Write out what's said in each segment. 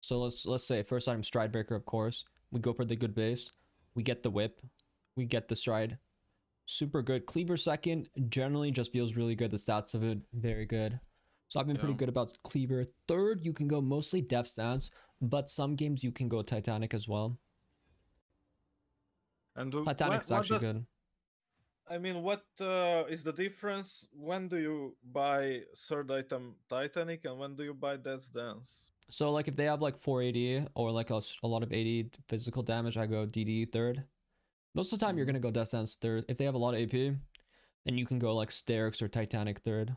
So let's let's say first item stride breaker, of course. We go for the good base. We get the whip. We get the stride. Super good. Cleaver second generally just feels really good. The stats of it very good. So I've been pretty good about Cleaver. Third, you can go mostly Death's Dance, but some games you can go Titanic as well. And uh, Titanic's what- what actually does- good. I mean, what uh, is the difference? When do you buy third item Titanic and when do you buy Death Dance? So like if they have like 480 or like a lot of 80 physical damage, I go DD third. Most of the time you're Mhm. gonna go Death's Dance third. If they have a lot of AP, then you can go like Sterak's or Titanic third.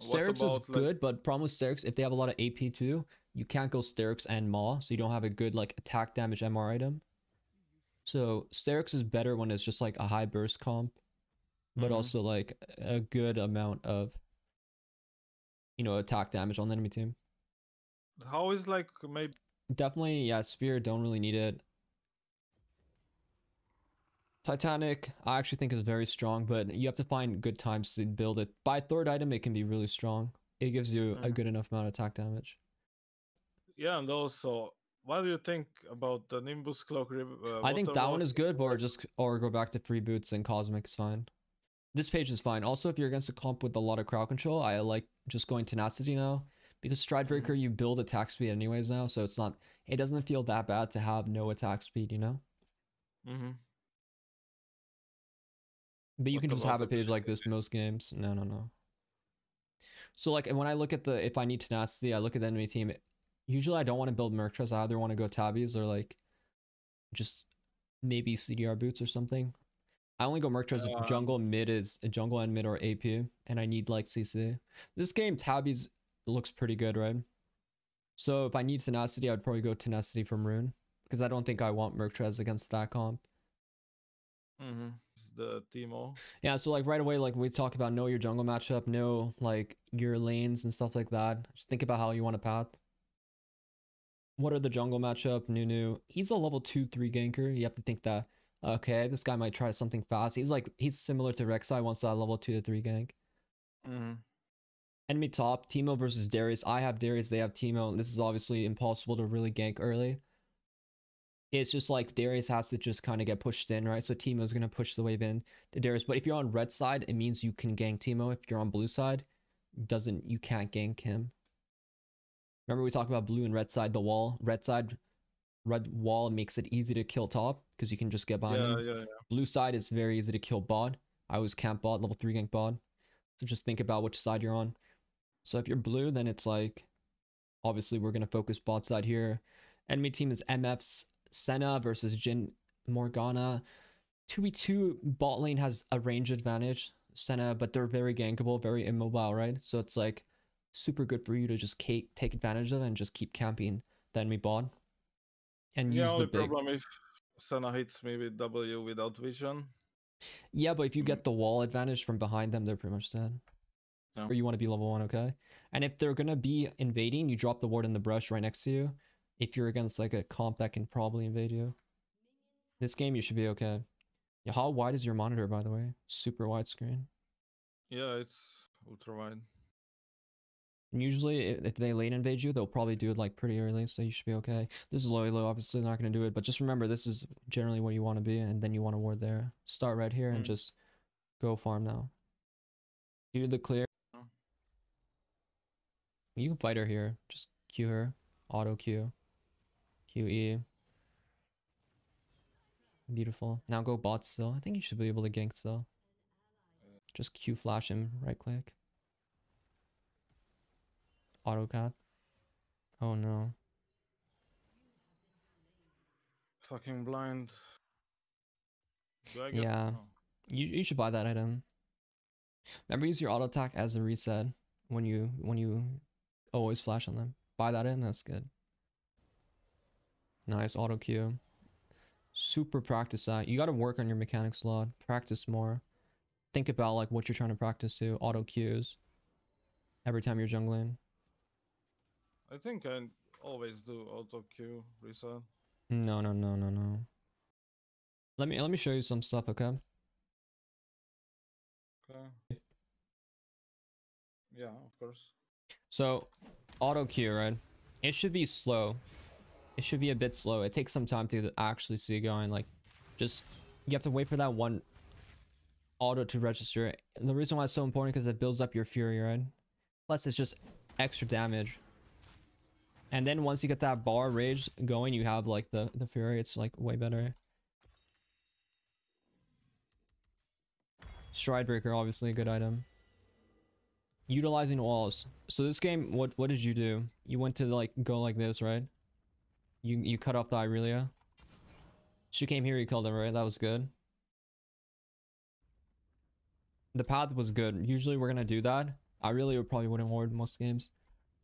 Sterak's is like- good, but problem with Sterak's, if they have a lot of AP too, you can't go Sterak's and Maw, so you don't have a good like attack damage MR item. So Sterix is better when it's just like a high burst comp, but Mhm. also like a good amount of you know attack damage on the enemy team. How is like maybe Definitely, yeah, Spear don't really need it. Titanic, I actually think is very strong, but you have to find good times to build it. By third item, it can be really strong. It gives you a Mhm. good enough amount of attack damage. yeah, and also what do you think about the Nimbus Cloak? Uh, I think that one is good, or just or go back to free boots and cosmic is fine. This page is fine. Also, if you're against a comp with a lot of crowd control, I like just going tenacity now because stride Mhm. breaker you build attack speed anyways now, so it's not it doesn't feel that bad to have no attack speed, you know. Mm-hmm. But you can just have a page like this most games. No, no, no. So like when I look at the if I need tenacity, I look at the enemy team. Usually I don't want to build Merc Treads. I either want to go tabis or like just maybe CDR boots or something. I only go Yeah. if jungle mid is a jungle and mid or AP, and I need like CC. This game tabis looks pretty good, right? So if I need tenacity, I'd probably go tenacity from Rune because I don't think I want Merc Treads against that comp. Mm-hmm. The Teemo. Yeah, so like right away, like we talk about know your jungle matchup, know like your lanes and stuff like that. Just think about how you want to path. What are the jungle matchup? Nunu. He's a level two, three ganker. You have to think that okay, this guy might try something fast. He's like he's similar to Rek'Sai once that level two to three gank. Mhm. Enemy top, Teemo versus Darius. I have Darius, they have Teemo. This is obviously impossible to really gank early. It's just like Darius has to just kind of get pushed in, right? So Teemo's gonna push the wave in to Darius. But if you're on red side, it means you can gank Teemo. If you're on blue side, doesn't you can't gank him. Remember we talked about blue and red side, the wall. Red side, red wall makes it easy to kill top because you can just get behind Yeah, him. yeah, yeah. Blue side is very easy to kill bot. I always camp bot, level 3 gank bot. So just think about which side you're on. So if you're blue, then it's like, obviously we're going to focus bot side here. Enemy team is MF's Senna versus Jhin Morgana. 2v2 bot lane has a range advantage, Senna, but they're very gankable, very immobile, right? So it's like super good for you to just take, take advantage of and just keep camping the enemy bot. And Yeah, use only the big problem if Senna hits me with W without vision. Yeah, but if you hmm. get the wall advantage from behind them, they're pretty much dead. Yeah. Or you want to be level one, okay? And if they're gonna be invading, you drop the ward in the brush right next to you. If you're against like a comp that can probably invade you. This game you should be okay. Yeah, how wide is your monitor by the way? Super wide screen. Yeah, it's ultra wide. And usually if they lane invade you, they'll probably do it like pretty early, so you should be okay. This is low low, obviously not gonna do it, but just remember this is generally what you want to be, and then you want to ward there. Start right here and Mm. just go farm now. Do the clear. Oh. You can fight her here. Just Q her. Auto Q. QE. Beautiful. Now go bot still. I think you should be able to gank still. Just Q flash him, right click. Auto cat. Oh no. Fucking blind. Yeah. no. You you should buy that item. Remember use your auto attack as a reset when you when you always flash on them. Buy that in, that's good. Nice auto Q. Super practice that. You gotta work on your mechanics a lot. Practice more. Think about like what you're trying to practice to. Auto cues. Every time you're jungling. I think I always do auto Q reset. No, no, no, no, no. Let me let me show you some stuff, okay? Okay. Yeah, of course. So, auto Q, right? It should be slow. It should be a bit slow. It takes some time to actually see it going. Like, just you have to wait for that one auto to register. And the reason why it's so important because it builds up your fury, right? Plus, it's just extra damage. And then once you get that bar rage going, you have like the the fury. It's like way better. Stride breaker, obviously a good item. Utilizing walls. So this game, what what did you do? You went to like go like this, right? You you cut off the Irelia. She came here, you killed him, right? That was good. The path was good. Usually we're gonna do that. I really would probably wouldn't ward most games.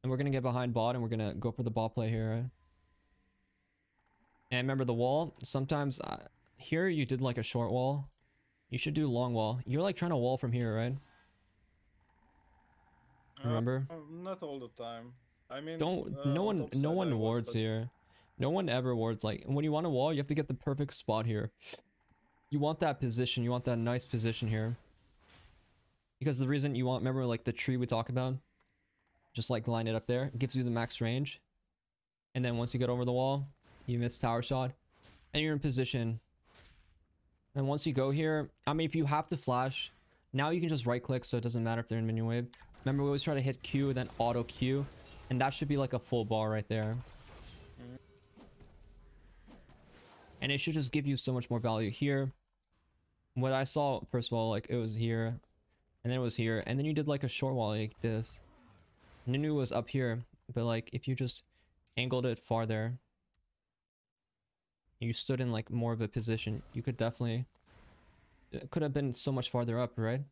And we're gonna get behind bot and we're gonna go for the ball play here, right? And remember the wall. Sometimes uh, here you did like a short wall. You should do long wall. You're like trying to wall from here, right? Uh, Remember? uh, not all the time. I mean, Don't uh, no one no I one was, wards but- here. No one ever wards like when you want a wall, you have to get the perfect spot here. You want that position, you want that nice position here. Because the reason you want remember like the tree we talk about? Just like line it up there. It gives you the max range. And then once you get over the wall, you miss tower shot. And you're in position. And once you go here, I mean if you have to flash, now you can just right click so it doesn't matter if they're in minion wave. Remember we always try to hit Q then auto Q. And that should be like a full bar right there. And it should just give you so much more value here. What I saw, first of all, like it was here. And then it was here. And then you did like a short wall like this. Nunu was up here. But like if you just angled it farther. You stood in like more of a position. You could definitely... It could have been so much farther up, right?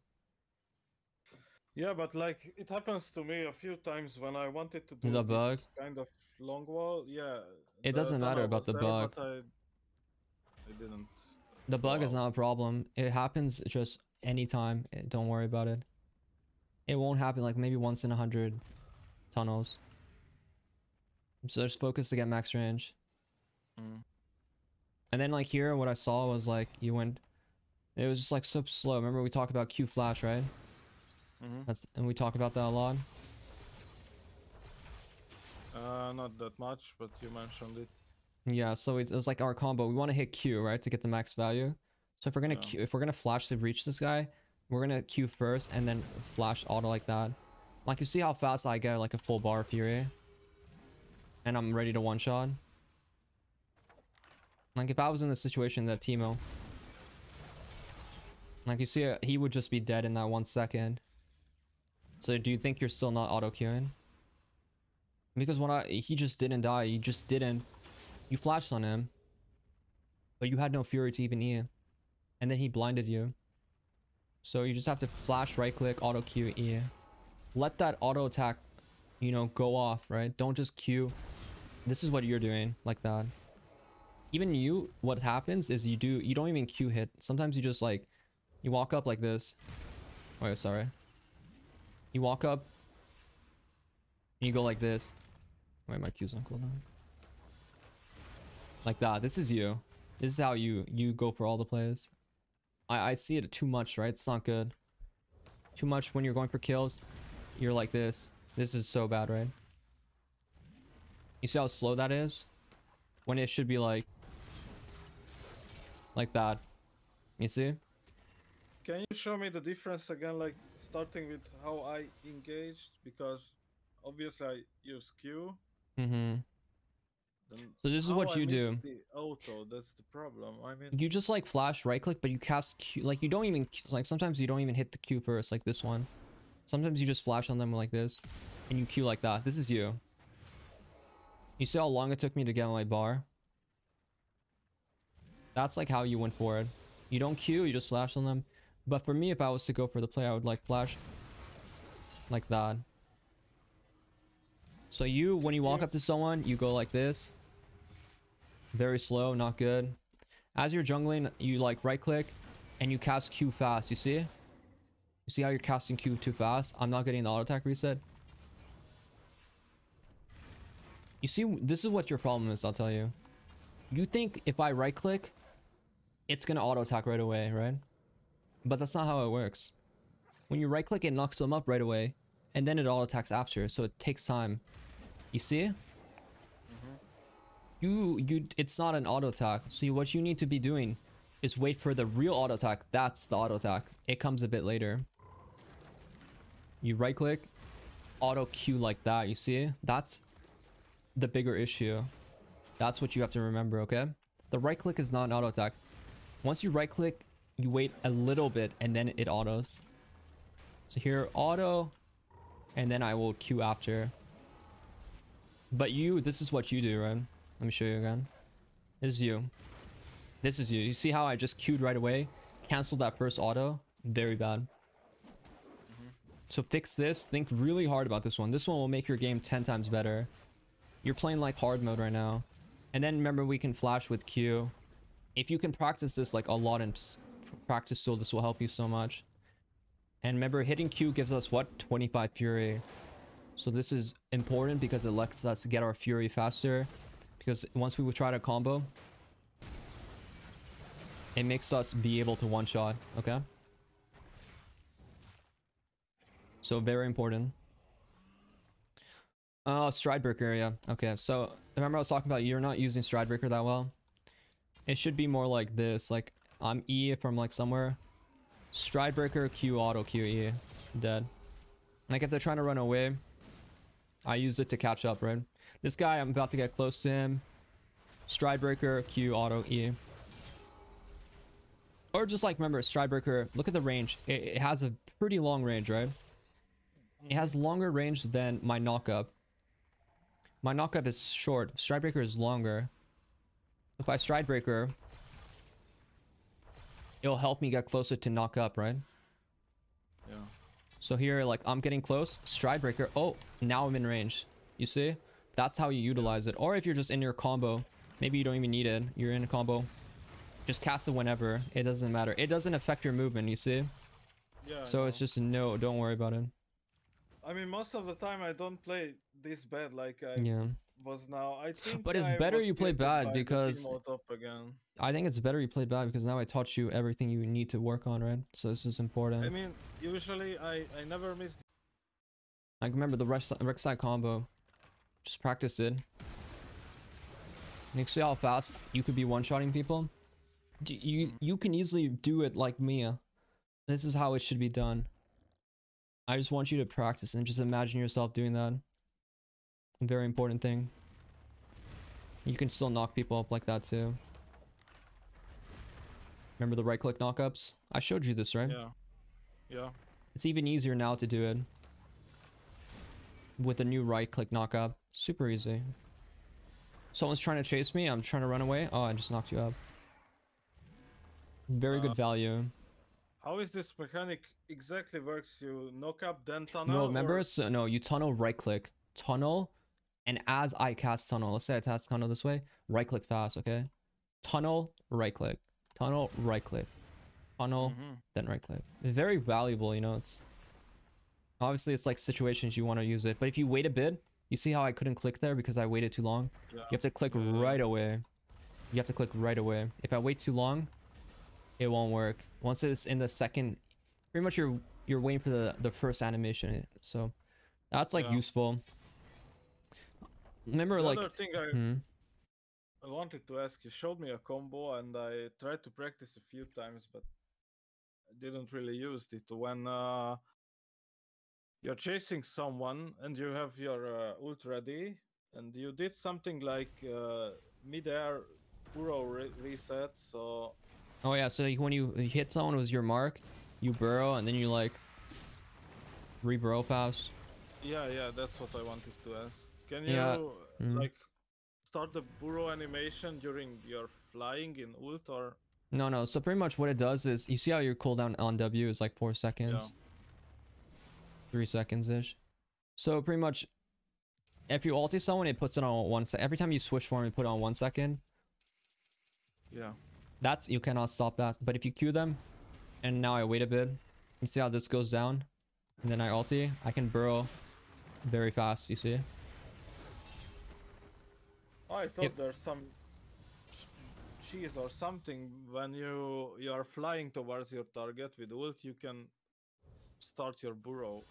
Yeah, but like it happens to me a few times when I wanted to do The this bug? kind of long wall. Yeah. It doesn't matter about the there, bug. I, I didn't. The bug is not a problem. It happens just anytime. eh, Don't worry about it. It won't happen like maybe once in a hundred tunnels. So just focus to get max range. Mm. And then like here, what I saw was like you went. It was just like so slow. Remember we talked about Q flash, right? Mm -hmm. That's and we talk about that a lot. Uh, not that much, but you mentioned it. Yeah, so it's, it's like our combo. We want to hit Q, right, to get the max value. So if we're gonna Yeah. Q, if we're gonna flash to reach this guy, we're gonna Q first and then flash auto like that. Like you see how fast I go, like a full bar fury, and I'm ready to one shot. Like if I was in the situation that Teemo, like you see, he would just be dead in that one second. So do you think you're still not auto queuing? Because when I he just didn't die, he just didn't. You flashed on him, but you had no fury to even E, and then he blinded you. So you just have to flash, right click, auto Q E. Let that auto attack, you know, go off, right? Don't just Q. This is what you're doing, like that. Even you, what happens is you do, you don't even Q hit. Sometimes you just like, you walk up like this. Oh, Wait, sorry. You walk up, and you go like this. Wait, my Q's on cooldown. Like that. This is you. This is how you you go for all the plays. I I see it too much, right? It's not good. Too much when you're going for kills. You're like this. This is so bad, right? You see how slow that is? When it should be like like that. You see? Can you show me the difference again, like starting with how I engaged? Because obviously I use Q. Mm-hmm. So this is what I you do. The auto, that's the problem. I mean, You just like flash right click, but you cast Q. Like you don't even like sometimes you don't even hit the Q first, like this one. Sometimes you just flash on them like this, and you queue like that. This is you. You see how long it took me to get on my bar? That's like how you went for it. You don't queue, you just flash on them. But for me, if I was to go for the play, I would like flash like that. So you, when you walk up to someone, you go like this. Very slow, not good. As you're jungling, you like right click and you cast Q fast. You see? You see how you're casting Q too fast? I'm not getting the auto attack reset. You see, this is what your problem is, I'll tell you. You think if I right click, it's gonna auto attack right away, right? But that's not how it works. When you right click, it knocks them up right away, and then it auto attacks after, so it takes time. You see? Mm-hmm. you you it's not an auto attack. So you, what you need to be doing is wait for the real auto attack. That's the auto attack. It comes a bit later. You right click, auto queue like that. You see? That's the bigger issue. That's what you have to remember, okay? The right click is not an auto attack. Once you right click, you wait a little bit and then it autos. So here, auto, and then I will queue after. But you, this is what you do, right? Let me show you again. This is you. This is you. You see how I just queued right away? Canceled that first auto? Very bad. So fix this. Think really hard about this one. This one will make your game 10 times better. You're playing like hard mode right now. And then remember we can flash with Q. If you can practice this like a lot in practice tool, this will help you so much. And remember hitting Q gives us what? 25 Fury. So this is important because it lets us get our Fury faster. Because once we would try to combo, it makes us be able to one-shot, okay? So very important. Oh, Stridebreaker, yeah. Okay, so remember I was talking about you're not using Stridebreaker that well? It should be more like this, like I'm E from like somewhere. Stridebreaker, Q, auto, Q, E. Dead. Like if they're trying to run away, I use it to catch up, right? This guy, I'm about to get close to him. Stridebreaker, Q, auto, E. Or just like, remember, Stridebreaker, look at the range. It, it has a pretty long range, right? It has longer range than my knockup. My knockup is short. Stridebreaker is longer. If I Stridebreaker, it'll help me get closer to knock up, right? Yeah. So here, like, I'm getting close. Stridebreaker. Oh, now I'm in range. You see? That's how you utilize it. Or if you're just in your combo, maybe you don't even need it. You're in a combo. Just cast it whenever. It doesn't matter. It doesn't affect your movement, you see? Yeah. So it's just a no, don't worry about it. I mean, most of the time I don't play this bad like I Yeah. was now. I think. But it's I better you play bad because- again. I think it's better you play bad because now I taught you everything you need to work on, right? So this is important. I mean, usually I I never miss. I remember the Rex Rek'Sai combo. Just practice it. You see how fast you could be one-shotting people? You you can easily do it like Mia. This is how it should be done. I just want you to practice and just imagine yourself doing that. Very important thing. You can still knock people up like that too. Remember the right click knockups? I showed you this, right? Yeah. Yeah. It's even easier now to do it. With a new right click knockup. Super easy. Someone's trying to chase me. I'm trying to run away. Oh, I just knocked you up. Very Uh, good value. How is this mechanic exactly works? You knock up then tunnel. No, remember? or- So, no, you tunnel right click. Tunnel. And as I cast tunnel, let's say I cast tunnel this way. Right click fast, okay? Tunnel, right click. Tunnel, right click. Tunnel, Mhm. then right click. Very valuable, you know, it's obviously it's like situations you want to use it. But if you wait a bit, you see how I couldn't click there because I waited too long? Yeah. You have to click yeah. right away. You have to click right away. If I wait too long, it won't work. Once it's in the second pretty much you're you're waiting for the the first animation. So that's like Yeah. useful. Remember The like other thing I, hmm, I wanted to ask you showed me a combo and I tried to practice a few times, but I didn't really use it. When uh, you're chasing someone and you have your uh, ult ready, and you did something like uh, mid-air burrow re- reset, so Oh yeah, so when you hit someone with your mark, you burrow and then you like re-burrow pass. yeah, yeah, that's what I wanted to ask. Can you Yeah, mm. like start the burrow animation during your flying in ult or? No, no. So pretty much what it does is you see how your cooldown on W is like four seconds, three seconds ish. So pretty much, if you ulti someone, it puts it on one sec. Every time you switch form, you put it on one second. Yeah. That's you cannot stop that. But if you queue them, and now I wait a bit, you see how this goes down, and then I ulti, I can burrow very fast. You see? Oh, I thought Yep. there's some cheese or something when you you are flying towards your target with ult. You can start your burrow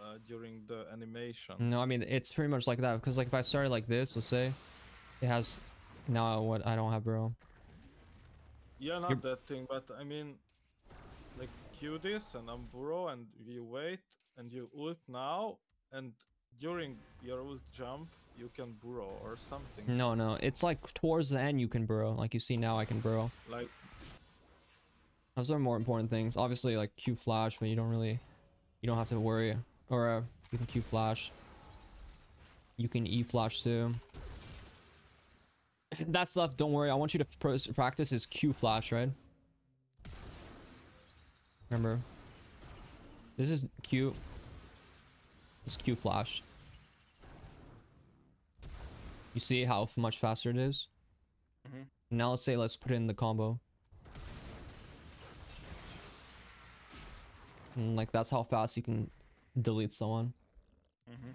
uh, during the animation. No, I mean it's pretty much like that because like if I started like this, let's say, it has Now what? I don't have bro. Yeah, not You're- that thing, but I mean, like Q this and I'm burrow and you wait and you ult now and during your ult jump you can burrow or something. No, no. It's like towards the end you can burrow. Like you see now I can burrow. Like Those are more important things. Obviously like Q flash, but you don't really you don't have to worry. Or uh, you can Q flash. You can E flash too. That stuff, don't worry. I want you to practice is Q flash, right? Remember. This is Q. This Q flash. You see how much faster it is? Mhm. Now let's say let's put in the combo. And like that's how fast you can delete someone. mhm.